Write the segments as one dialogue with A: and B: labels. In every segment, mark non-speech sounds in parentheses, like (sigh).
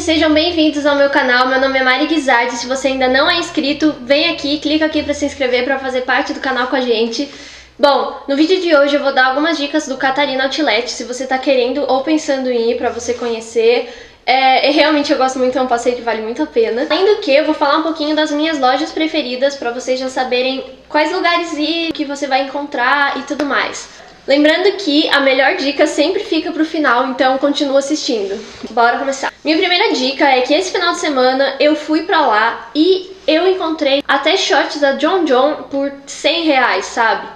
A: gente, sejam bem-vindos ao meu canal. Meu nome é Mari Guizardi. Se você ainda não é inscrito, vem aqui, clica aqui para se inscrever para fazer parte do canal com a gente. Bom, no vídeo de hoje eu vou dar algumas dicas do Catarina Outlet, se você tá querendo ou pensando em ir para você conhecer. É, realmente eu gosto muito, é um passeio que vale muito a pena. Além do que, eu vou falar um pouquinho das minhas lojas preferidas para vocês já saberem quais lugares ir, que você vai encontrar e tudo mais. Lembrando que a melhor dica sempre fica pro final, então continua assistindo. Bora começar. Minha primeira dica é que esse final de semana eu fui pra lá e eu encontrei até shorts da John John por 100 reais, sabe?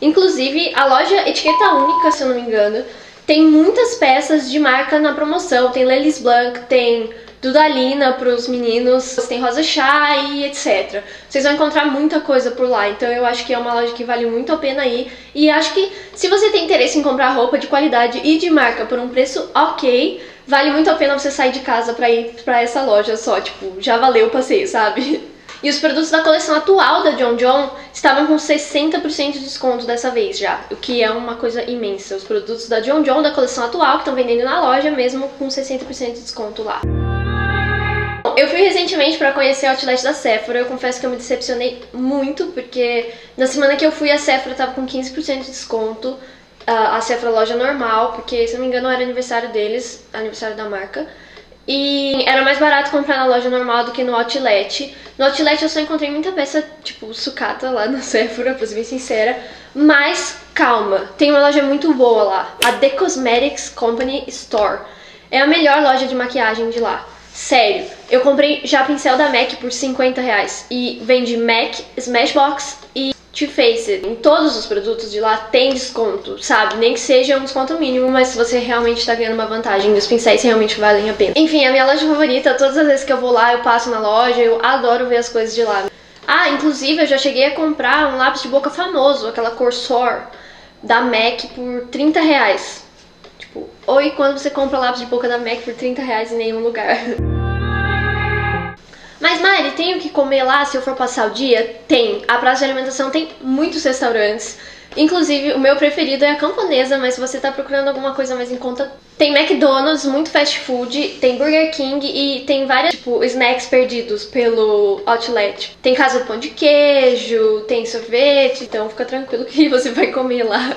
A: Inclusive, a loja Etiqueta Única, se eu não me engano, tem muitas peças de marca na promoção. Tem Lelis Blanc, tem Dudalina para os meninos, tem Rosa Chá e etc. Vocês vão encontrar muita coisa por lá, então eu acho que é uma loja que vale muito a pena ir. E acho que se você tem interesse em comprar roupa de qualidade e de marca por um preço ok, vale muito a pena você sair de casa para ir para essa loja só, tipo, já valeu o passeio, sabe? E os produtos da coleção atual da John John estavam com 60% de desconto dessa vez já, o que é uma coisa imensa. Os produtos da John John da coleção atual que estão vendendo na loja mesmo com 60% de desconto lá. Eu fui recentemente para conhecer o outlet da Sephora, eu confesso que eu me decepcionei muito, porque na semana que eu fui a Sephora tava com 15% de desconto, a Sephora loja normal, porque se não me engano era aniversário deles, aniversário da marca. E era mais barato comprar na loja normal do que no outlet. No outlet eu só encontrei muita peça, tipo, sucata lá na (laughs) Sephora, pra ser bem sincera. Mas, calma, tem uma loja muito boa lá, a The Cosmetics Company Store. É a melhor loja de maquiagem de lá. Sério, eu comprei já pincel da MAC por 50 reais e vende MAC, Smashbox e Too Faced. Em todos os produtos de lá tem desconto, sabe? Nem que seja um desconto mínimo, mas se você realmente está ganhando uma vantagem, os pincéis realmente valem a pena. Enfim, a minha loja favorita, todas as vezes que eu vou lá, eu passo na loja, eu adoro ver as coisas de lá. Ah, inclusive eu já cheguei a comprar um lápis de boca famoso, aquela cor Sor, da MAC por 30 reais. Tipo, oi quando você compra lápis de boca da MAC por 30 reais em nenhum lugar. (laughs) Mas Mari, tem o que comer lá se eu for passar o dia? Tem. A praça de alimentação tem muitos restaurantes. Inclusive, o meu preferido é a camponesa, mas se você tá procurando alguma coisa mais em conta, tem McDonald's, muito fast food, tem Burger King e tem várias, tipo, snacks perdidos pelo outlet. Tem casa do pão de queijo, tem sorvete, então fica tranquilo (laughs) que você vai comer lá.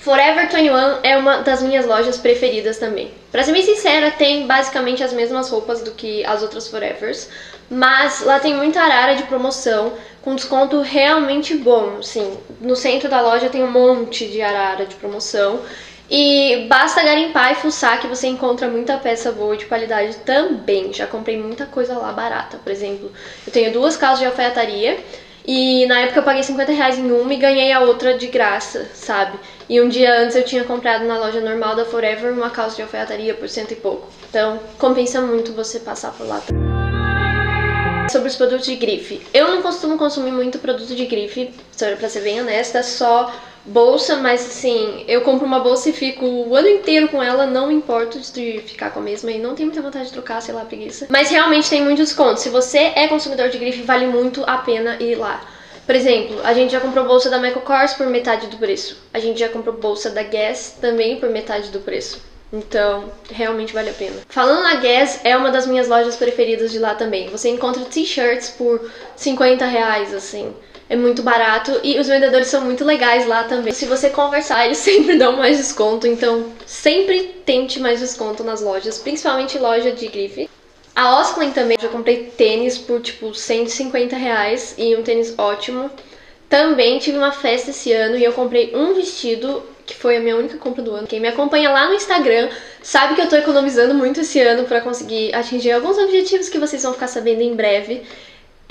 A: Forever 21 é uma das minhas lojas preferidas também. Pra ser bem sincera, tem basicamente as mesmas roupas do que as outras Forevers, mas lá tem muita arara de promoção, com desconto realmente bom, sim. No centro da loja tem um monte de arara de promoção, e basta garimpar e fuçar que você encontra muita peça boa de qualidade também. Já comprei muita coisa lá barata, por exemplo. Eu tenho duas calças de alfaiataria e na época eu paguei 50 reais em uma e ganhei a outra de graça, sabe? E um dia antes eu tinha comprado na loja normal da Forever uma calça de alfaiataria por cento e pouco. Então compensa muito você passar por lá. Sobre os produtos de grife. Eu não costumo consumir muito produto de grife, pra ser bem honesta, só bolsa, mas assim, eu compro uma bolsa e fico o ano inteiro com ela, não me importo de ficar com a mesma e não tenho muita vontade de trocar, sei lá, preguiça. Mas realmente tem muito desconto. Se você é consumidor de grife, vale muito a pena ir lá. Por exemplo, a gente já comprou bolsa da Michael Kors por metade do preço. A gente já comprou bolsa da Guess também por metade do preço. Então, realmente vale a pena. Falando na Guess, é uma das minhas lojas preferidas de lá também. Você encontra t-shirts por 50 reais, assim é muito barato e os vendedores são muito legais lá também. Se você conversar, eles (laughs) sempre dão mais desconto, então sempre tente mais desconto nas lojas, principalmente loja de grife. A Osklen também, já comprei tênis por tipo 150 reais e um tênis ótimo. Também tive uma festa esse ano e eu comprei um vestido que foi a minha única compra do ano. Quem me acompanha lá no Instagram sabe que eu tô economizando muito esse ano para conseguir atingir alguns objetivos que vocês vão ficar sabendo em breve.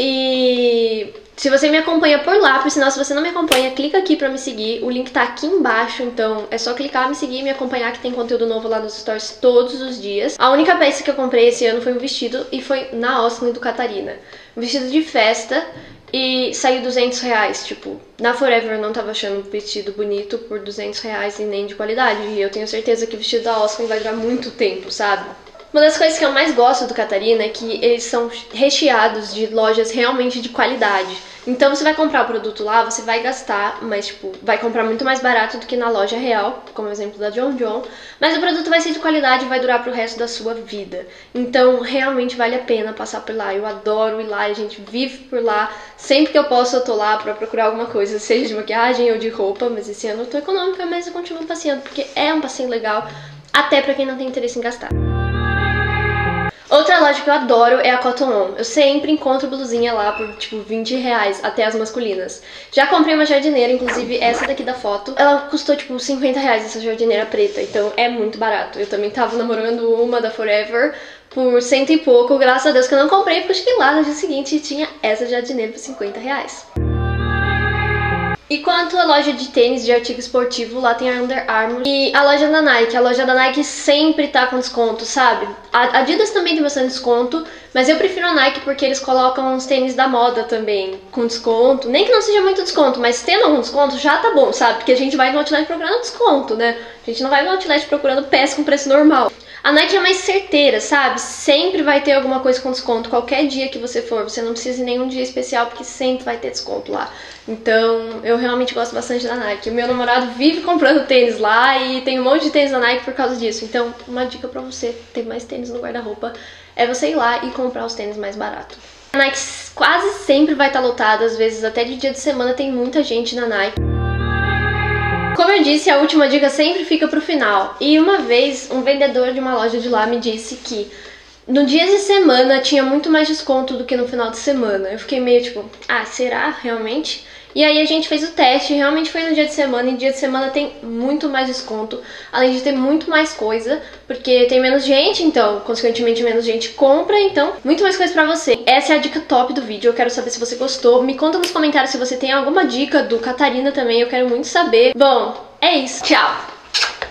A: E se você me acompanha por lá, por sinal, se você não me acompanha, clica aqui pra me seguir. O link tá aqui embaixo, então é só clicar, me seguir e me acompanhar que tem conteúdo novo lá nos stories todos os dias. A única peça que eu comprei esse ano foi um vestido e foi na Osklin do Catarina. Um vestido de festa e saiu 200 reais, tipo, na Forever eu não tava achando um vestido bonito por 200 reais e nem de qualidade. E eu tenho certeza que o vestido da Osklin vai durar muito tempo, sabe? Uma das coisas que eu mais gosto do Catarina é que eles são recheados de lojas realmente de qualidade. Então você vai comprar o produto lá, você vai gastar, mas tipo, vai comprar muito mais barato do que na loja real, como exemplo da John John, mas o produto vai ser de qualidade e vai durar pro resto da sua vida. Então, realmente vale a pena passar por lá. Eu adoro ir lá, a gente vive por lá. Sempre que eu posso, eu tô lá pra procurar alguma coisa, (laughs) seja de maquiagem ou de roupa, mas esse ano eu tô econômica, mas eu continuo passeando porque é um passeio legal, até pra quem não tem interesse em gastar. Outra loja que eu adoro é a Cotton On. Eu sempre encontro blusinha lá por, tipo, 20 reais, até as masculinas. Já comprei uma jardineira, inclusive essa daqui da foto. Ela custou, tipo, 50 reais essa jardineira preta, então é muito barato. Eu também tava namorando uma da Forever por cento e pouco, graças a Deus que eu não comprei, porque lá no dia seguinte tinha essa jardineira por 50 reais. E quanto à loja de tênis de artigo esportivo, lá tem a Under Armour e a loja da Nike. A loja da Nike sempre tá com desconto, sabe? A Adidas também tem bastante desconto, mas eu prefiro a Nike porque eles colocam os tênis da moda também com desconto. Nem que não seja muito desconto, mas tendo algum desconto já tá bom, sabe? Porque a gente vai no outlet procurando desconto, né? A gente não vai no outlet procurando peça com preço normal. A Nike é mais certeira, sabe? Sempre vai ter alguma coisa com desconto. Qualquer dia que você for, você não precisa ir nenhum dia especial, porque sempre vai ter desconto lá. Então, eu realmente gosto bastante da Nike. O meu namorado vive comprando tênis lá e tem um monte de tênis da Nike por causa disso. Então, uma dica pra você ter mais tênis no guarda-roupa é você ir lá e comprar os tênis mais baratos. A Nike quase sempre vai estar lotada, às vezes até de dia de semana tem muita gente na Nike. Como eu disse, a última dica sempre fica pro final. E uma vez, um vendedor de uma loja de lá me disse que no dia de semana tinha muito mais desconto do que no final de semana. Eu fiquei meio tipo, ah, será realmente? E aí a gente fez o teste, realmente foi no dia de semana, e dia de semana tem muito mais desconto, além de ter muito mais coisa, porque tem menos gente, então, consequentemente, menos gente compra, então, muito mais coisa pra você. Essa é a dica top do vídeo, eu quero saber se você gostou. Me conta nos comentários se você tem alguma dica do Catarina também, eu quero muito saber. Bom, é isso. Tchau!